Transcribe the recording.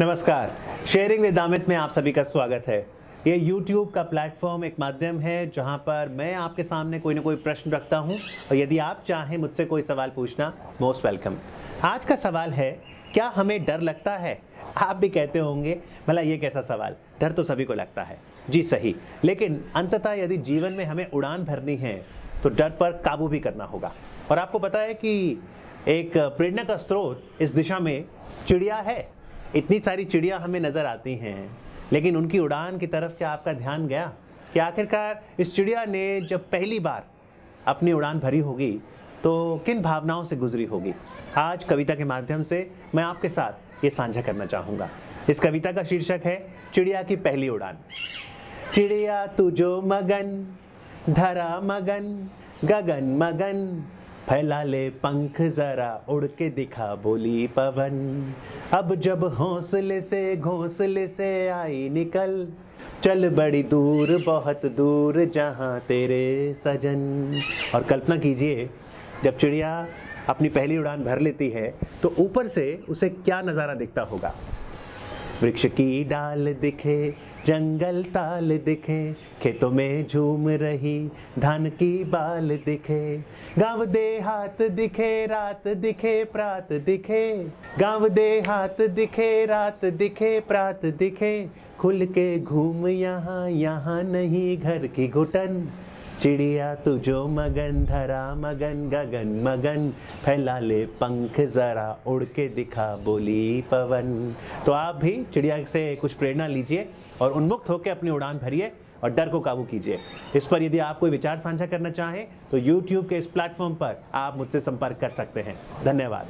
नमस्कार। Sharing with Amit में आप सभी का स्वागत है। ये YouTube का प्लेटफॉर्म एक माध्यम है जहाँ पर मैं आपके सामने कोई ना कोई प्रश्न रखता हूँ और यदि आप चाहें मुझसे कोई सवाल पूछना मोस्ट वेलकम आज का सवाल है, क्या हमें डर लगता है? आप भी कहते होंगे, भला ये कैसा सवाल? डर तो सभी को लगता है। जी सही, लेकिन अंततः यदि जीवन में हमें उड़ान भरनी है तो डर पर काबू भी करना होगा। और आपको पता है कि एक प्रेरणा का स्रोत इस दिशा में चिड़िया है। इतनी सारी चिड़िया हमें नज़र आती हैं, लेकिन उनकी उड़ान की तरफ़ क्या आपका ध्यान गया? कि आखिरकार इस चिड़िया ने जब पहली बार अपनी उड़ान भरी होगी तो किन भावनाओं से गुजरी होगी? आज कविता के माध्यम से मैं आपके साथ ये साझा करना चाहूँगा। इस कविता का शीर्षक है, चिड़िया की पहली उड़ान। चिड़िया तू जो मगन धरा मगन गगन मगन फैला ले पंख जरा उड़ के दिखा बोली पवन। अब जब हौसले से, घोंसले से आई निकल, चल बड़ी दूर, बहुत दूर, जहाँ तेरे सजन। और कल्पना कीजिए, जब चिड़िया अपनी पहली उड़ान भर लेती है तो ऊपर से उसे क्या नज़ारा दिखता होगा? वृक्ष की डाल दिखे, जंगल ताल दिखे, खेतों में झूम रही धान की बाल दिखे। गाँव दे हाथ दिखे, रात दिखे, प्रात दिखे। गाँव दे हाथ दिखे, रात दिखे, प्रात दिखे। खुल के घूम यहाँ यहाँ नहीं घर की घुटन। चिड़िया तू जो मगन, धरा मगन, गगन मगन। फैला ले पंख जरा उड़ के दिखा बोली पवन। तो आप भी चिड़िया से कुछ प्रेरणा लीजिए और उन्मुक्त होकर अपनी उड़ान भरिए और डर को काबू कीजिए। इस पर यदि आप कोई विचार साझा करना चाहें तो YouTube के इस प्लेटफॉर्म पर आप मुझसे संपर्क कर सकते हैं। धन्यवाद।